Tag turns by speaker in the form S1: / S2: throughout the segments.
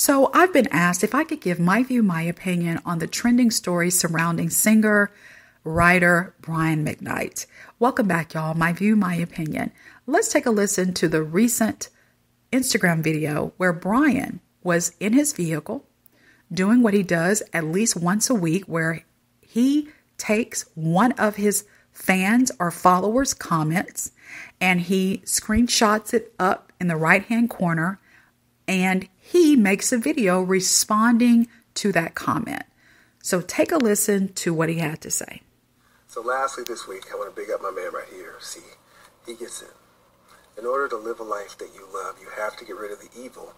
S1: So, I've been asked if I could give my view, my opinion on the trending stories surrounding singer, writer Brian McKnight. Welcome back, y'all. My view, my opinion. Let's take a listen to the recent Instagram video where Brian was in his vehicle doing what he does at least once a week, where he takes one of his fans or followers' comments and he screenshots it up in the right hand corner and he makes a video responding to that comment. So take a listen to what he had to say.
S2: So, lastly, this week, I want to big up my man right here. See, he gets it. In order to live a life that you love, you have to get rid of the evil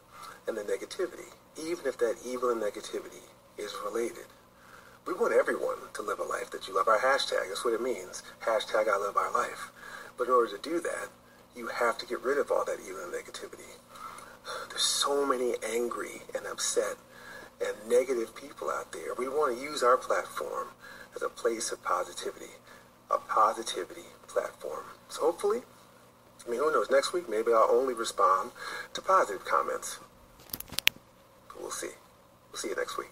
S2: and the negativity, even if that evil and negativity is related. We want everyone to live a life that you love. Our hashtag, that's what it means. Hashtag I love our life. But in order to do that, you have to get rid of all that evil and negativity. There's so many angry and upset and negative people out there. We want to use our platform as a place of positivity, a positivity platform. So hopefully, I mean, who knows, next week maybe I'll only respond to positive comments. But we'll see. We'll see you next week.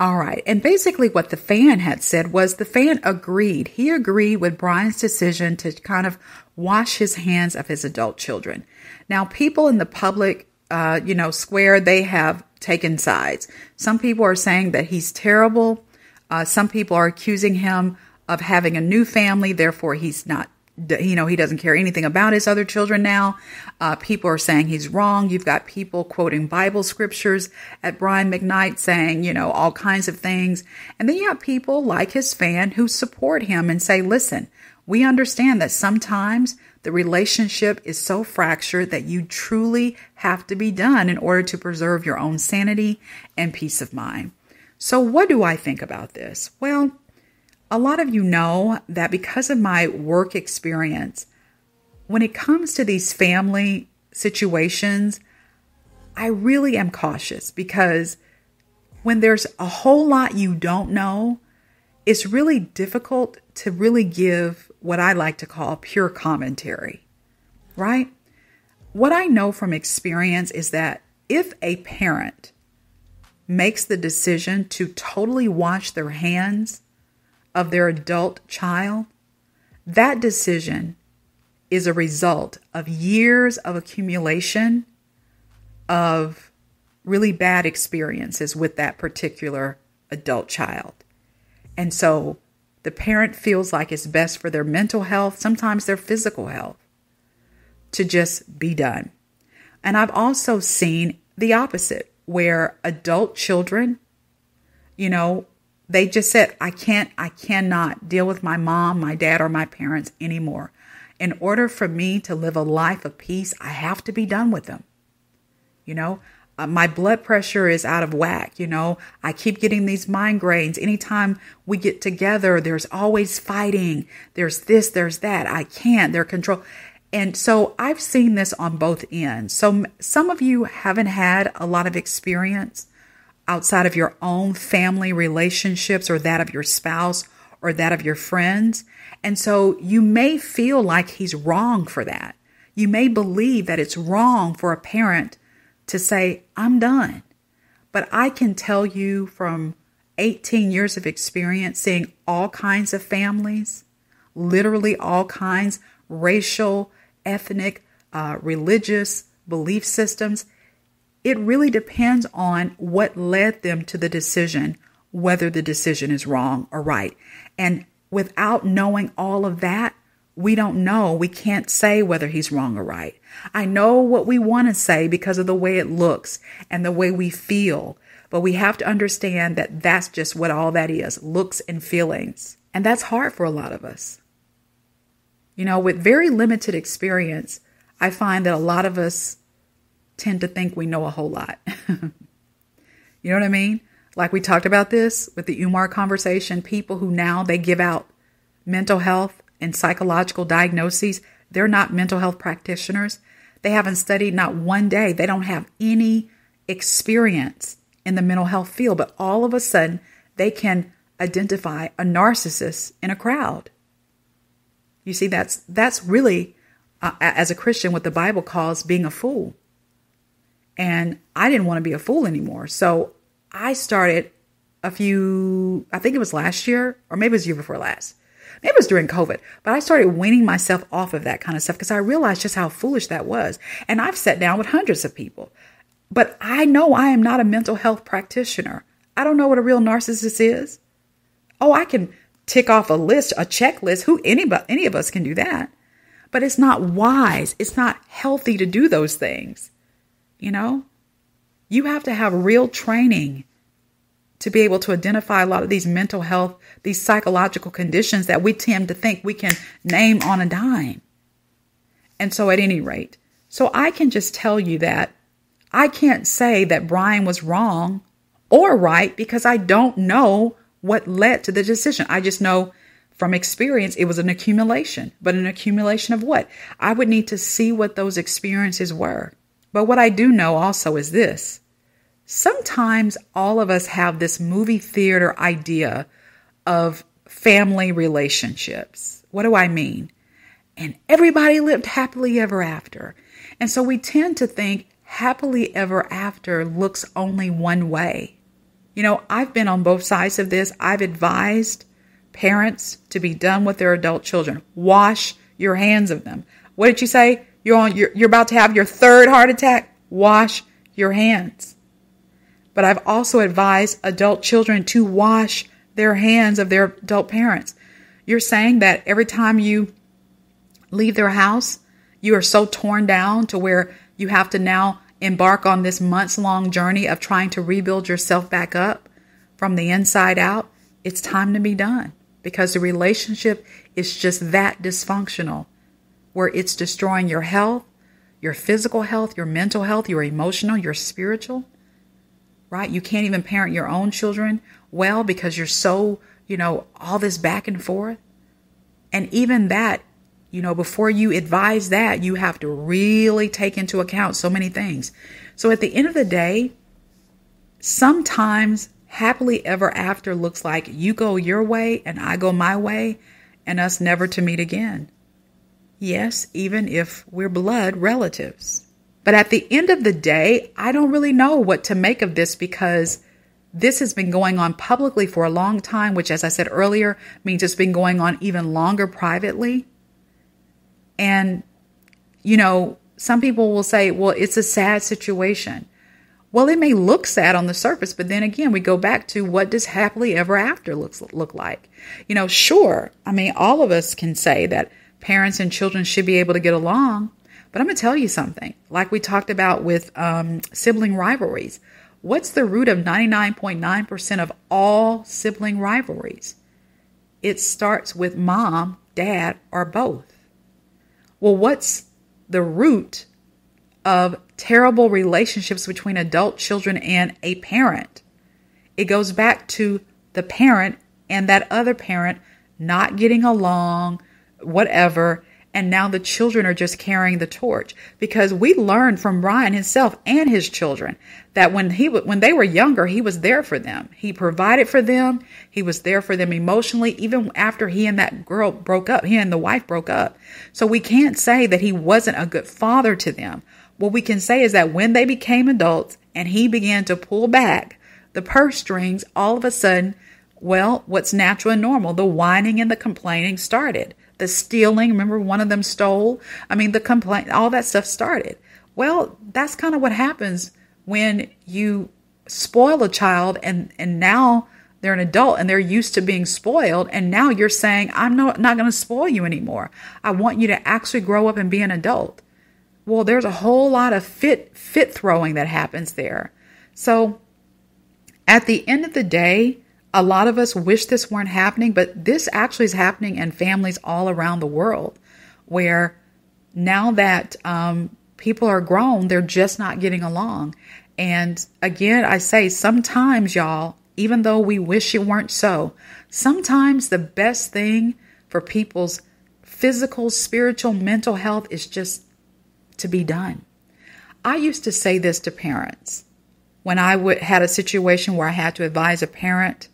S1: All right. And basically, what the fan had said was the fan agreed. He agreed with Brian's decision to kind of wash his hands of his adult children. Now, people in the public, uh, you know, square, they have taken sides. Some people are saying that he's terrible. Uh, some people are accusing him of having a new family, therefore, he's not you know, he doesn't care anything about his other children now. Uh, people are saying he's wrong. You've got people quoting Bible scriptures at Brian McKnight saying, you know, all kinds of things. And then you have people like his fan who support him and say, listen, we understand that sometimes the relationship is so fractured that you truly have to be done in order to preserve your own sanity and peace of mind. So, what do I think about this? Well, a lot of you know that because of my work experience, when it comes to these family situations, I really am cautious because when there's a whole lot you don't know, it's really difficult to really give what I like to call pure commentary, right? What I know from experience is that if a parent makes the decision to totally wash their hands of their adult child, that decision is a result of years of accumulation of really bad experiences with that particular adult child. And so the parent feels like it's best for their mental health, sometimes their physical health, to just be done. And I've also seen the opposite, where adult children, you know, they just said, I can't, I cannot deal with my mom, my dad, or my parents anymore. In order for me to live a life of peace, I have to be done with them. You know, uh, my blood pressure is out of whack. You know, I keep getting these migraines. Anytime we get together, there's always fighting. There's this, there's that. I can't, they're control. And so I've seen this on both ends. So some of you haven't had a lot of experience outside of your own family relationships or that of your spouse or that of your friends. And so you may feel like he's wrong for that. You may believe that it's wrong for a parent to say, I'm done. But I can tell you from 18 years of experience seeing all kinds of families, literally all kinds, racial, ethnic, uh, religious belief systems, it really depends on what led them to the decision, whether the decision is wrong or right. And without knowing all of that, we don't know. We can't say whether he's wrong or right. I know what we want to say because of the way it looks and the way we feel, but we have to understand that that's just what all that is looks and feelings. And that's hard for a lot of us. You know, with very limited experience, I find that a lot of us tend to think we know a whole lot. you know what I mean? Like we talked about this with the Umar conversation, people who now they give out mental health and psychological diagnoses, they're not mental health practitioners. They haven't studied not one day. They don't have any experience in the mental health field, but all of a sudden they can identify a narcissist in a crowd. You see, that's that's really, uh, as a Christian, what the Bible calls being a fool. And I didn't want to be a fool anymore. So I started a few, I think it was last year, or maybe it was year before last. Maybe it was during COVID, but I started weaning myself off of that kind of stuff because I realized just how foolish that was. And I've sat down with hundreds of people, but I know I am not a mental health practitioner. I don't know what a real narcissist is. Oh, I can tick off a list, a checklist. Who anybody, any of us can do that. But it's not wise. It's not healthy to do those things. You know, you have to have real training to be able to identify a lot of these mental health, these psychological conditions that we tend to think we can name on a dime. And so, at any rate, so I can just tell you that I can't say that Brian was wrong or right because I don't know what led to the decision. I just know from experience it was an accumulation, but an accumulation of what? I would need to see what those experiences were. But what I do know also is this sometimes all of us have this movie theater idea of family relationships. What do I mean? And everybody lived happily ever after. And so we tend to think happily ever after looks only one way. You know, I've been on both sides of this. I've advised parents to be done with their adult children. Wash your hands of them. What did you say? You're on you're, you're about to have your third heart attack. Wash your hands. But I've also advised adult children to wash their hands of their adult parents. You're saying that every time you leave their house, you are so torn down to where you have to now embark on this months long journey of trying to rebuild yourself back up from the inside out. It's time to be done because the relationship is just that dysfunctional where it's destroying your health, your physical health, your mental health, your emotional, your spiritual right? You can't even parent your own children well because you're so, you know, all this back and forth. And even that, you know, before you advise that, you have to really take into account so many things. So at the end of the day, sometimes happily ever after looks like you go your way and I go my way and us never to meet again. Yes, even if we're blood relatives. But at the end of the day, I don't really know what to make of this because this has been going on publicly for a long time, which, as I said earlier, means it's been going on even longer privately. And, you know, some people will say, well, it's a sad situation. Well, it may look sad on the surface, but then again, we go back to what does happily ever after looks look like? You know, sure. I mean, all of us can say that parents and children should be able to get along, but I'm going to tell you something, like we talked about with um, sibling rivalries. What's the root of 99.9% of all sibling rivalries? It starts with mom, dad, or both. Well, what's the root of terrible relationships between adult children and a parent? It goes back to the parent and that other parent not getting along, whatever, and now the children are just carrying the torch. Because we learned from Brian himself and his children that when he when they were younger he was there for them. He provided for them. He was there for them emotionally even after he and that girl broke up. He and the wife broke up. So we can't say that he wasn't a good father to them. What we can say is that when they became adults and he began to pull back the purse strings all of a sudden well what's natural and normal the whining and the complaining started the stealing. Remember, one of them stole. I mean, the complaint, all that stuff started. Well, that's kind of what happens when you spoil a child and, and now they're an adult and they're used to being spoiled. And now you're saying, I'm not, not going to spoil you anymore. I want you to actually grow up and be an adult. Well, there's a whole lot of fit, fit throwing that happens there. So at the end of the day, a lot of us wish this weren't happening, but this actually is happening in families all around the world where now that um, people are grown, they're just not getting along. And again, I say sometimes, y'all, even though we wish it weren't so, sometimes the best thing for people's physical, spiritual, mental health is just to be done. I used to say this to parents when I had a situation where I had to advise a parent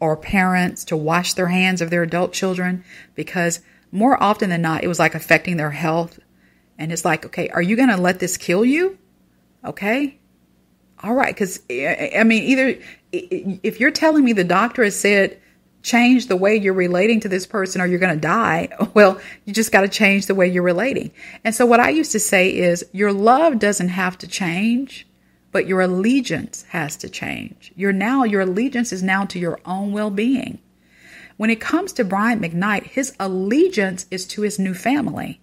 S1: or parents to wash their hands of their adult children because more often than not, it was like affecting their health. And it's like, okay, are you going to let this kill you? Okay. All right, because eh, eh, I mean, either if you're telling me the doctor has said change the way you're relating to this person or you're going to die, well, you just got to change the way you're relating. And so, what I used to say is your love doesn't have to change, but your allegiance has to change. Your now, your allegiance is now to your own well being. When it comes to Brian McKnight, his allegiance is to his new family.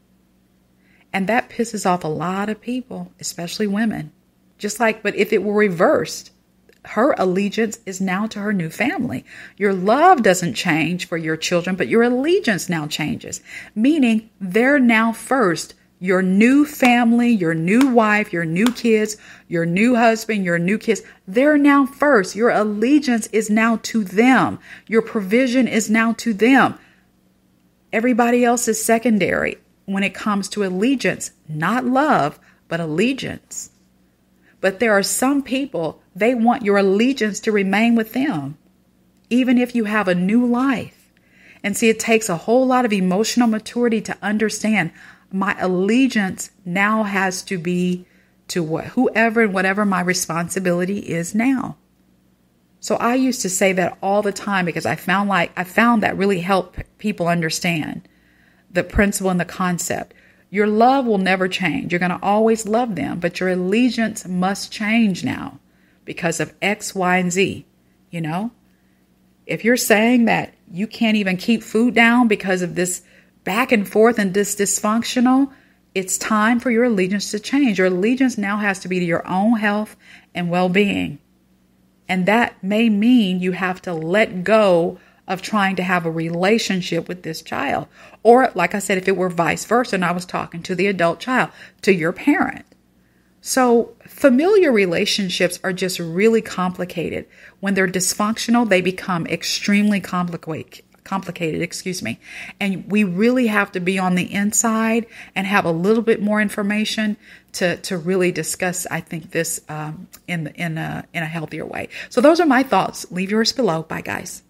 S1: And that pisses off a lot of people, especially women. Just like, but if it were reversed, her allegiance is now to her new family. Your love doesn't change for your children, but your allegiance now changes, meaning they're now first. Your new family, your new wife, your new kids, your new husband, your new kids, they're now first. Your allegiance is now to them. Your provision is now to them. Everybody else is secondary when it comes to allegiance, not love, but allegiance. But there are some people, they want your allegiance to remain with them, even if you have a new life. And see, it takes a whole lot of emotional maturity to understand my allegiance now has to be to what, whoever and whatever my responsibility is now. So I used to say that all the time because I found like I found that really helped people understand the principle and the concept. Your love will never change. You're going to always love them, but your allegiance must change now because of X, Y, and Z. You know? If you're saying that you can't even keep food down because of this back and forth and this dysfunctional, it's time for your allegiance to change. Your allegiance now has to be to your own health and well being. And that may mean you have to let go of trying to have a relationship with this child. Or, like I said, if it were vice versa and I was talking to the adult child, to your parent. So, familiar relationships are just really complicated. When they're dysfunctional, they become extremely complicated complicated, excuse me. And we really have to be on the inside and have a little bit more information to, to really discuss, I think, this um, in, in, a, in a healthier way. So those are my thoughts. Leave yours below. Bye, guys.